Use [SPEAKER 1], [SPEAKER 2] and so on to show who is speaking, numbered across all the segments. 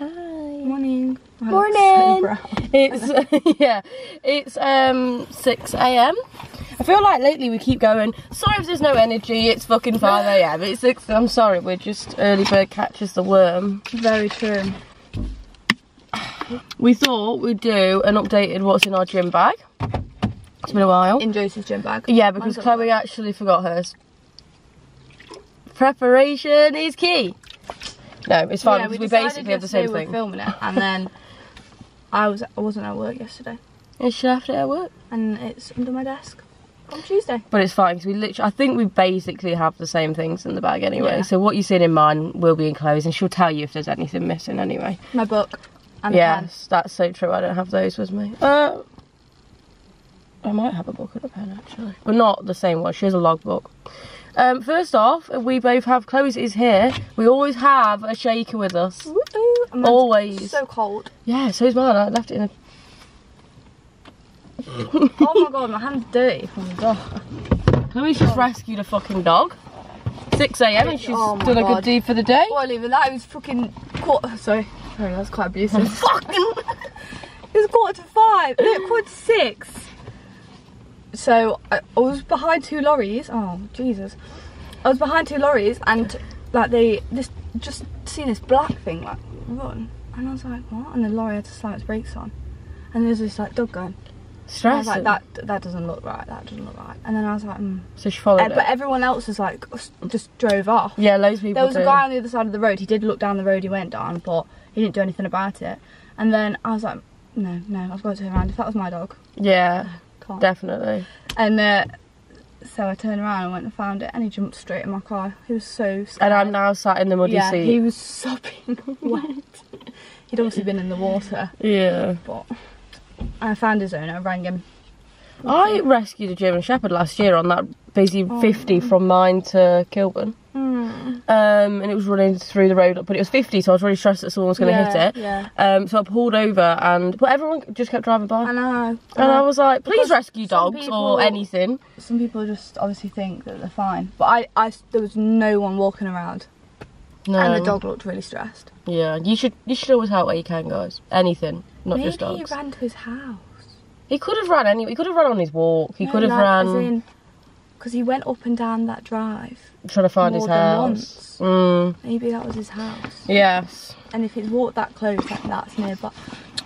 [SPEAKER 1] Hi.
[SPEAKER 2] Morning. Look
[SPEAKER 1] Morning.
[SPEAKER 2] so.
[SPEAKER 1] It's yeah, it's um 6 a.m. I feel like lately we keep going. Sorry if there's no energy. It's fucking 5 a.m. It's six. I'm sorry. We're just early bird catches the worm.
[SPEAKER 2] Very true.
[SPEAKER 1] We thought we'd do an updated what's in our gym bag. It's been a while.
[SPEAKER 2] In Josie's gym bag.
[SPEAKER 1] yeah, because Chloe actually forgot hers. Preparation is key. No, it's fine
[SPEAKER 2] Yeah,
[SPEAKER 1] because we, basically have the same
[SPEAKER 2] we
[SPEAKER 1] thing.
[SPEAKER 2] were filming it, and then I was I wasn't at work yesterday,
[SPEAKER 1] It's she left it at work.
[SPEAKER 2] and it's under my desk on Tuesday.
[SPEAKER 1] But it's fine because we literally, I think we basically have the same things in the bag anyway.
[SPEAKER 2] Yeah.
[SPEAKER 1] So what you see in mine will be in Chloe's, and she'll tell you if there's anything missing anyway.
[SPEAKER 2] My book and
[SPEAKER 1] yes, that's so true. I don't have those with me. Uh, I might have a book and a pen actually, but not the same one. She has a logbook. Um, first off, we both have Chloe's is here. We always have a shaker with us. Always.
[SPEAKER 2] So cold.
[SPEAKER 1] Yeah, so is mine. I left it in a.
[SPEAKER 2] oh my god, my hand's dirty from the dog.
[SPEAKER 1] Chloe's just rescued a fucking dog. 6 a.m. and she's
[SPEAKER 2] Oh
[SPEAKER 1] done a good deed for the day.
[SPEAKER 2] Well, even that, it was fucking quarter. Sorry, sorry, that's quite abusive.
[SPEAKER 1] Fucking.
[SPEAKER 2] It was quarter to five. No, quarter to six. So I, I was behind two lorries. Oh Jesus! I was behind two lorries, and like they this just seen this black thing like run, and I was like, what? And the lorry had to slam its brakes on, and there's this like dog going. I was
[SPEAKER 1] Stressing.
[SPEAKER 2] like, that that doesn't look right. That doesn't look right. And then I was like, mm.
[SPEAKER 1] So she followed
[SPEAKER 2] Uh,
[SPEAKER 1] it.
[SPEAKER 2] but everyone else was like just drove off.
[SPEAKER 1] yeah, loads of people.
[SPEAKER 2] There was a guy on the other side of the road. He did look down the road he went down, but he didn't do anything about it. And then I was like, no, no, I've got to turn around. If that was my dog,
[SPEAKER 1] Yeah, definitely.
[SPEAKER 2] And uh, so I turned around and went and found it, and he jumped straight in my car. He was so scared.
[SPEAKER 1] And I'm now sat in the muddy
[SPEAKER 2] yeah,
[SPEAKER 1] seat.
[SPEAKER 2] he was sopping wet. He'd obviously been in the water,
[SPEAKER 1] Yeah.
[SPEAKER 2] but I found his owner. I rang him.
[SPEAKER 1] I rescued a German Shepherd last year on that busy 50 from mine to Kilburn.
[SPEAKER 2] Mm.
[SPEAKER 1] Um, and it was running through the road, but it was 50, so I was really stressed that someone was going to
[SPEAKER 2] yeah,
[SPEAKER 1] hit it.
[SPEAKER 2] Yeah,
[SPEAKER 1] Um, so I pulled over, and but everyone just kept driving by.
[SPEAKER 2] I know.
[SPEAKER 1] and I was like, please rescue dogs
[SPEAKER 2] people-
[SPEAKER 1] or anything.
[SPEAKER 2] Some people just obviously think that they're fine, but I, I, there was no one walking around,
[SPEAKER 1] No.
[SPEAKER 2] and the dog looked really stressed.
[SPEAKER 1] Yeah, you should you should always help where you can, guys. Anything, not
[SPEAKER 2] Maybe
[SPEAKER 1] just dogs.
[SPEAKER 2] Maybe he ran to his house.
[SPEAKER 1] He could have run anyway. He could have run on his walk. He could have ran
[SPEAKER 2] because he went up and down that drive
[SPEAKER 1] trying to find his house. Mm,
[SPEAKER 2] Maybe that was his house.
[SPEAKER 1] yes.
[SPEAKER 2] And if he'd walked that close, like that's nearby.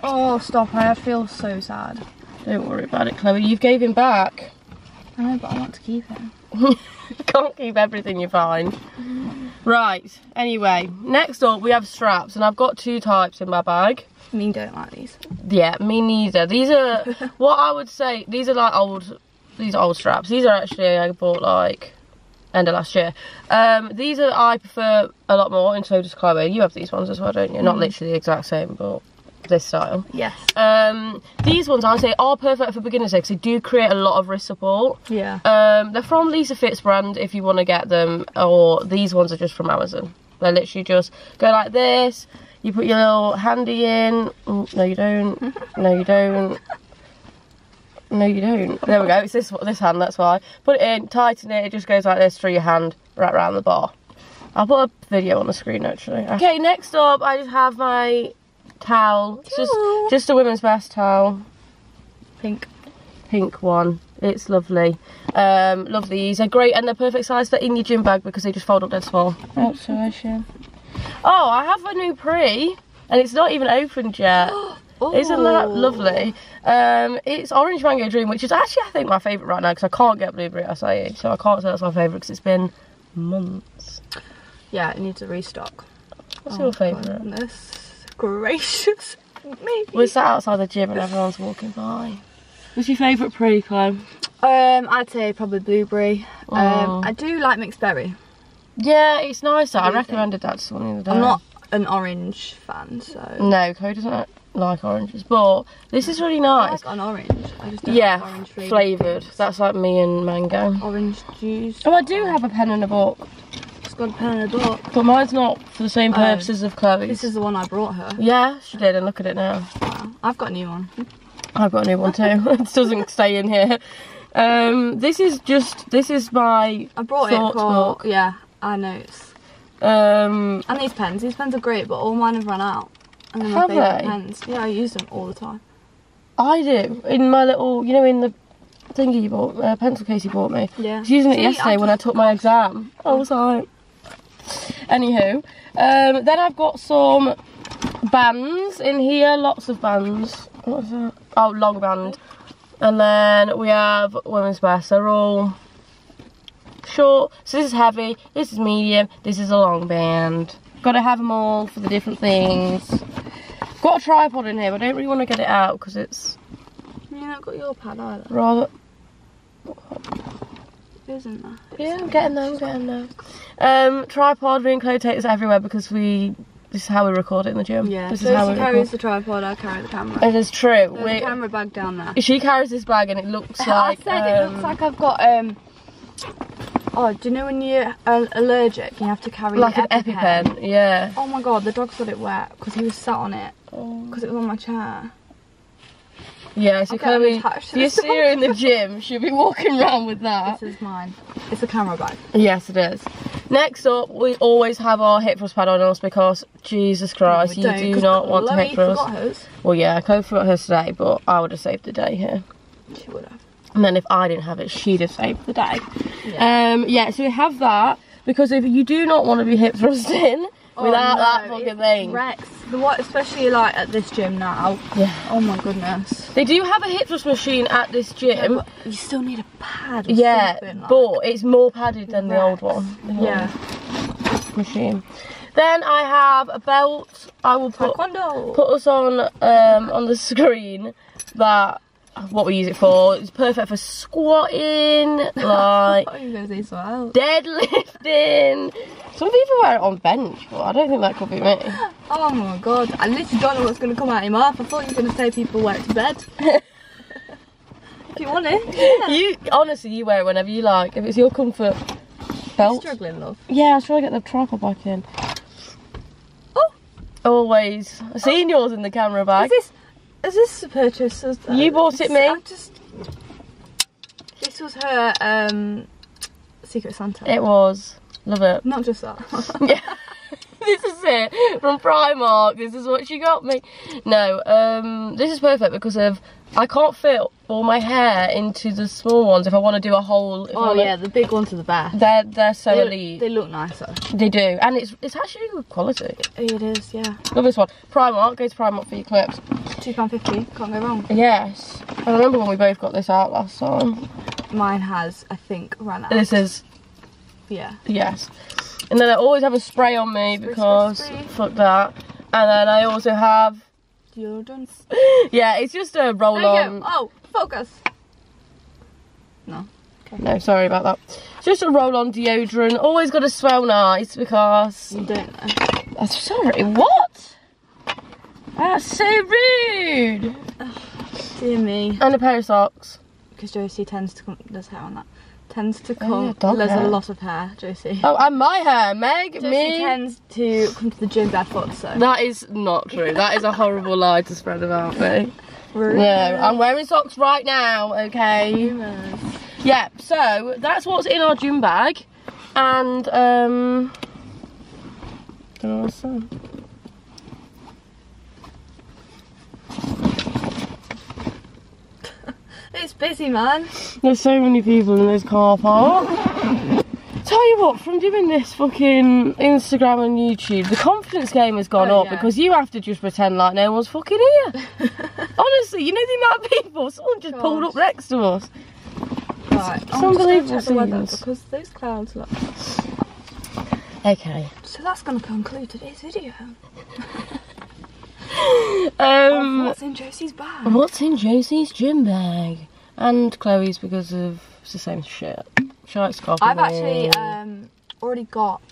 [SPEAKER 2] Oh, stop! I feel so sad.
[SPEAKER 1] Don't worry about it, Chloe. You've gave him back.
[SPEAKER 2] I know, but I want to keep him.
[SPEAKER 1] You can't keep everything you find. Right. Anyway, next up we have straps, and I've got two types in my bag.
[SPEAKER 2] Me don't like these.
[SPEAKER 1] Yeah, me neither. These are what I would say. These are like old. These old straps. These are actually I bought like end of last year. Um, these are I prefer a lot more, and so does Chloe. You have these ones as well, don't you? Not literally the exact same, but this style.
[SPEAKER 2] Yes.
[SPEAKER 1] Um, these ones I would say are perfect for beginners because they do create a lot of wrist support.
[SPEAKER 2] Yeah.
[SPEAKER 1] Um, they're from Lisa Fitz brand if you want to get them, or these ones are just from Amazon. They're literally just go like this. You put your little handy in. Mm, No, you don't. No, you don't. No, you don't. There we go. It's this this hand. That's why. Put it in, tighten it. It just goes like this through your hand, right around the bar. I'll put a video on the screen actually. Okay, next up, I just have my towel. It's just just a women's best towel
[SPEAKER 2] Pink.
[SPEAKER 1] pink one. It's lovely. Um, love these. They're great and they're perfect size for in your gym bag because they just fold up dead small. Oh, sorry, Shem. Oh, I have a new pre and it's not even opened yet. Isn't that
[SPEAKER 2] Oh.
[SPEAKER 1] lovely? Um, it's Orange Mango Dream, which is actually, I think, my favourite right now because I can't get blueberry acai. So I can't say that's my favourite because it's been months.
[SPEAKER 2] Yeah, it needs a restock.
[SPEAKER 1] What's
[SPEAKER 2] Oh,
[SPEAKER 1] your favourite?
[SPEAKER 2] Goodness gracious me.
[SPEAKER 1] We're sat outside the gym and everyone's walking by. What's your favourite pre, Chloe?
[SPEAKER 2] Um, I'd say probably blueberry.
[SPEAKER 1] Oh.
[SPEAKER 2] Um, I do like mixed berry.
[SPEAKER 1] Yeah, it's nice. I
[SPEAKER 2] do you
[SPEAKER 1] recommended that to someone the other day.
[SPEAKER 2] I'm not an orange fan, so
[SPEAKER 1] No, Chloe doesn't like oranges, but this is really nice.
[SPEAKER 2] I like an orange. I just don't
[SPEAKER 1] Yeah,
[SPEAKER 2] like orange
[SPEAKER 1] flavoured. That's like me and mango.
[SPEAKER 2] Orange juice.
[SPEAKER 1] Oh, I do have a pen and a book,
[SPEAKER 2] It's got a pen and a book.
[SPEAKER 1] but mine's not for the same
[SPEAKER 2] Oh.
[SPEAKER 1] purposes of Chloe's.
[SPEAKER 2] This is the one I brought her.
[SPEAKER 1] Yeah, she did, and look at it now.
[SPEAKER 2] Wow. I've got a new one.
[SPEAKER 1] I've got a new one too. it doesn't stay in here. Um, this is just this is my
[SPEAKER 2] I brought it for
[SPEAKER 1] book.
[SPEAKER 2] yeah. I know. It's,
[SPEAKER 1] Um,
[SPEAKER 2] and these pens. These pens are great, but all mine have run out. And
[SPEAKER 1] Have they?
[SPEAKER 2] pens. Yeah, I use them all the time.
[SPEAKER 1] I do in my little, you know, in the thingy you bought, uh, pencil case you bought me.
[SPEAKER 2] Yeah.
[SPEAKER 1] I was using it yesterday
[SPEAKER 2] I
[SPEAKER 1] when I took my exam. I was like, anywho, um, then I've got some bands in here, lots of bands. What is that? Oh, long band. And then we have women's best. They're all short. So this is heavy. This is medium. This is a long band. Got to have them all for the different things. Got a tripod in here, but I don't really want to get it out because it's
[SPEAKER 2] You not got your pad either,
[SPEAKER 1] rather
[SPEAKER 2] isn't there?
[SPEAKER 1] Yeah, I'm getting there, I'm getting there. Um, tripod, me and Chloe take this everywhere because we, this is how we record it in the gym.
[SPEAKER 2] Yeah.
[SPEAKER 1] This
[SPEAKER 2] so
[SPEAKER 1] is how
[SPEAKER 2] she carries
[SPEAKER 1] record.
[SPEAKER 2] the tripod, I carry the camera.
[SPEAKER 1] It is true.
[SPEAKER 2] There's
[SPEAKER 1] We,
[SPEAKER 2] a camera bag down there.
[SPEAKER 1] she carries this bag and it looks like.
[SPEAKER 2] I said it
[SPEAKER 1] um,
[SPEAKER 2] looks like I've got um. Oh, do you know when you're uh, allergic, you have to carry
[SPEAKER 1] like
[SPEAKER 2] an
[SPEAKER 1] an EpiPen. Yeah.
[SPEAKER 2] Oh my god, the dog's got it wet because he was sat on it because it was on my chair.
[SPEAKER 1] Yeah, so
[SPEAKER 2] I'll get them
[SPEAKER 1] Chloe, if you see her in the gym, she'll be walking around with that.
[SPEAKER 2] This is mine. It's a camera bag.
[SPEAKER 1] Yes, it is. Next up, we always have our hip thrust pad on us because, Jesus Christ,
[SPEAKER 2] We
[SPEAKER 1] you do not want to hip thrust. Well, yeah, Chloe forgot hers today, but I would have saved the day here.
[SPEAKER 2] She would have.
[SPEAKER 1] And then if I didn't have it, she'd have saved the day.
[SPEAKER 2] Yeah.
[SPEAKER 1] Um, yeah, so we have that because if you do not want to be hip thrusting without
[SPEAKER 2] Oh,
[SPEAKER 1] that fucking thing,
[SPEAKER 2] Wrecks. The what, especially like at this gym now.
[SPEAKER 1] yeah,
[SPEAKER 2] Oh my goodness.
[SPEAKER 1] they do have a hip thrust machine at this gym.
[SPEAKER 2] But you still need a pad.
[SPEAKER 1] Yeah,
[SPEAKER 2] like.
[SPEAKER 1] but it's more padded than the old one. the
[SPEAKER 2] Yeah.
[SPEAKER 1] old machine. Then I have a belt. I will put
[SPEAKER 2] Taekwondo.
[SPEAKER 1] put us on um, on the screen that what we use it for. It's perfect for squatting, like
[SPEAKER 2] Oh, you're gonna say so
[SPEAKER 1] deadlifting. Some people wear it on bench, but I don't think that could be me.
[SPEAKER 2] Oh my god, I literally don't know what's gonna come out of your mouth. I thought you were gonna say people wear it to bed. if you want it. Yeah.
[SPEAKER 1] You honestly, you wear it whenever you like. If it's your comfort belt.
[SPEAKER 2] Struggling, love.
[SPEAKER 1] Yeah, I was trying to get the tripod back in.
[SPEAKER 2] Oh,
[SPEAKER 1] Always. I've seen yours in the camera bag.
[SPEAKER 2] is this is this a purchase?
[SPEAKER 1] You bought it, me.
[SPEAKER 2] Just this was her um Secret Santa.
[SPEAKER 1] It was. Love it.
[SPEAKER 2] Not just that.
[SPEAKER 1] Yeah. this is it. From Primark. This is what she got me. No, um, this is perfect because of I can't fit all my hair into the small ones if I want to do a whole. if
[SPEAKER 2] oh
[SPEAKER 1] wanna-
[SPEAKER 2] yeah, the big ones are the best.
[SPEAKER 1] They're they're so
[SPEAKER 2] They,
[SPEAKER 1] elite.
[SPEAKER 2] they look nicer.
[SPEAKER 1] They do, and it's it's actually good quality.
[SPEAKER 2] It is, yeah.
[SPEAKER 1] Love this one. Primark. Go to Primark for your clips.
[SPEAKER 2] Two pound fifty. Can't go wrong.
[SPEAKER 1] Yes. I remember when we both got this out last time.
[SPEAKER 2] Mine has, I think, run out.
[SPEAKER 1] This is
[SPEAKER 2] yeah.
[SPEAKER 1] yes. And then I always have a spray on me because
[SPEAKER 2] spray,
[SPEAKER 1] fuck that. And then I also have
[SPEAKER 2] Deodorant.
[SPEAKER 1] yeah, it's just a roll on.
[SPEAKER 2] go. Oh, focus. No.
[SPEAKER 1] No, sorry about that. Just a roll on deodorant. Always got to smell nice because
[SPEAKER 2] You don't know.
[SPEAKER 1] that's sorry. What? That's so rude.
[SPEAKER 2] Dear me.
[SPEAKER 1] And a pair of socks.
[SPEAKER 2] Because Josie tends to come. There's hair on that. Tends to
[SPEAKER 1] Oh,
[SPEAKER 2] come.
[SPEAKER 1] yeah, dog
[SPEAKER 2] there's
[SPEAKER 1] hair.
[SPEAKER 2] a lot of hair, Josie.
[SPEAKER 1] Oh, and my hair, Meg.
[SPEAKER 2] Josie
[SPEAKER 1] me.
[SPEAKER 2] tends to come to the gym barefoot, so.
[SPEAKER 1] That is not true. That is a horrible lie to spread about me.
[SPEAKER 2] Rude.
[SPEAKER 1] No, I'm wearing socks right now, okay?
[SPEAKER 2] Rumours.
[SPEAKER 1] Yeah, so that's what's in our gym bag. And, um. Don't know what's that.
[SPEAKER 2] It's busy, man.
[SPEAKER 1] There's so many people in this car park. Tell you what, from doing this fucking Instagram and YouTube, the confidence game has gone
[SPEAKER 2] Oh,
[SPEAKER 1] up
[SPEAKER 2] yeah.
[SPEAKER 1] because you have to just pretend like no one's fucking here. Honestly, you know the amount of people, someone just pulled up next to us.
[SPEAKER 2] Right.
[SPEAKER 1] It's
[SPEAKER 2] I'm
[SPEAKER 1] unbelievable
[SPEAKER 2] the weather because those clouds look.
[SPEAKER 1] Okay.
[SPEAKER 2] So that's gonna conclude today's video.
[SPEAKER 1] Um,
[SPEAKER 2] what's in Josie's bag?
[SPEAKER 1] what's in Josie's gym bag? And Chloe's because of it's the same shit. She likes coffee.
[SPEAKER 2] I've actually um, already got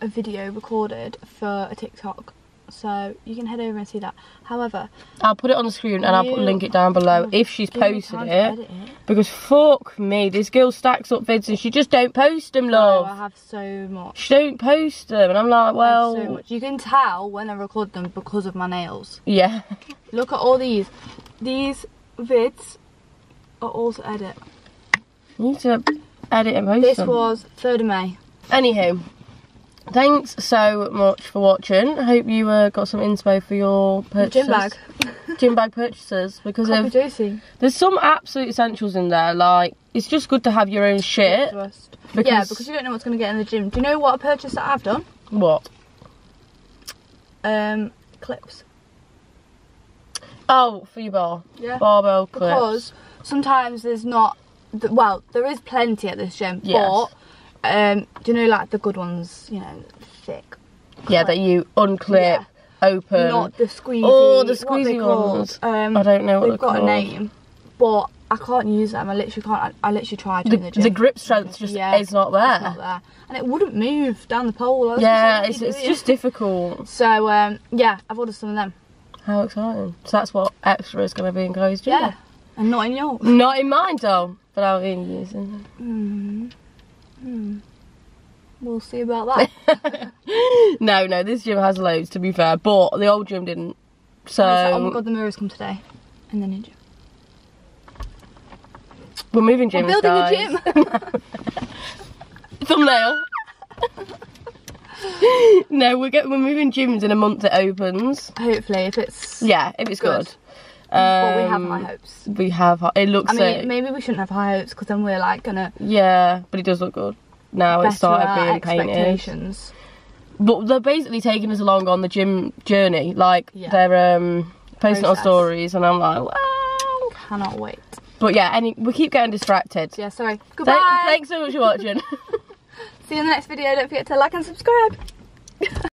[SPEAKER 2] a video recorded for a TikTok, so you can head over and see that. However,
[SPEAKER 1] I'll put it on the screen and I'll put, link it down below if she's posted it.
[SPEAKER 2] it.
[SPEAKER 1] Because fuck me, this girl stacks up vids and she just don't post them,
[SPEAKER 2] No,
[SPEAKER 1] love.
[SPEAKER 2] I have so much.
[SPEAKER 1] She don't post them, and I'm like, well,
[SPEAKER 2] so much. You can tell when I record them because of my nails.
[SPEAKER 1] yeah.
[SPEAKER 2] Look at all these. These vids are all to edit.
[SPEAKER 1] You need to edit and post
[SPEAKER 2] This
[SPEAKER 1] them.
[SPEAKER 2] was 3rd of May.
[SPEAKER 1] Anywho, thanks so much for watching. I hope you uh, got some inspo for your purchases.
[SPEAKER 2] gym bag.
[SPEAKER 1] Gym bag purchases because of, there's some absolute essentials in there. Like it's just good to have your own shit. Because-
[SPEAKER 2] yeah, because you don't know what's going to get in the gym. Do you know what a purchase that I've done?
[SPEAKER 1] What?
[SPEAKER 2] Um, clips.
[SPEAKER 1] Oh, for your bar.
[SPEAKER 2] Yeah.
[SPEAKER 1] Barbell clips.
[SPEAKER 2] Because sometimes there's not. th- Well, there is plenty at this gym,
[SPEAKER 1] Yes.
[SPEAKER 2] but um, do you know like the good ones? You know, thick.
[SPEAKER 1] yeah, that you unclip,
[SPEAKER 2] Yeah.
[SPEAKER 1] open.
[SPEAKER 2] not the squeezy.
[SPEAKER 1] Oh, the
[SPEAKER 2] what are they
[SPEAKER 1] squeezy
[SPEAKER 2] called?
[SPEAKER 1] ones.
[SPEAKER 2] Um,
[SPEAKER 1] I don't know what
[SPEAKER 2] They've
[SPEAKER 1] they're
[SPEAKER 2] got a name, but I can't use them. I literally can't. I, I literally tried
[SPEAKER 1] the,
[SPEAKER 2] the, gym.
[SPEAKER 1] the grip strength just
[SPEAKER 2] Yeah,
[SPEAKER 1] is not there.
[SPEAKER 2] It's not there, and it wouldn't move down the pole.
[SPEAKER 1] Yeah, it's, it's
[SPEAKER 2] what are you
[SPEAKER 1] just difficult.
[SPEAKER 2] So um, yeah, I've ordered some of them.
[SPEAKER 1] How exciting. So that's what extra is going to be in Chloe's gym.
[SPEAKER 2] Yeah, and not in yours.
[SPEAKER 1] Not in mine though, but I'll be using
[SPEAKER 2] Hmm. Hmm. We'll see about that.
[SPEAKER 1] No, no, this gym has loads to be fair, but the old gym didn't. So
[SPEAKER 2] oh my god, the mirrors come today, and then in gym.
[SPEAKER 1] we're moving gyms,
[SPEAKER 2] We're building
[SPEAKER 1] guys.
[SPEAKER 2] a gym.
[SPEAKER 1] Thumbnail. no, we're get, we're moving gyms in a month. It opens.
[SPEAKER 2] Hopefully, if it's
[SPEAKER 1] Yeah, if it's good.
[SPEAKER 2] Good. well, we have
[SPEAKER 1] Um,
[SPEAKER 2] high hopes.
[SPEAKER 1] We have. It looks.
[SPEAKER 2] I mean, maybe we shouldn't have high hopes because then we're like gonna
[SPEAKER 1] Yeah, but it does look good. Now
[SPEAKER 2] better
[SPEAKER 1] it started
[SPEAKER 2] our
[SPEAKER 1] being painted. But they're basically taking us along on the gym journey. Like
[SPEAKER 2] Yeah.
[SPEAKER 1] they're um posting on
[SPEAKER 2] Process.
[SPEAKER 1] stories and I'm like, wow.
[SPEAKER 2] Cannot wait.
[SPEAKER 1] But yeah, any we keep getting distracted.
[SPEAKER 2] Yeah, sorry. Goodbye.
[SPEAKER 1] thanks so much for watching.
[SPEAKER 2] See you in the next video. Don't forget to like and subscribe.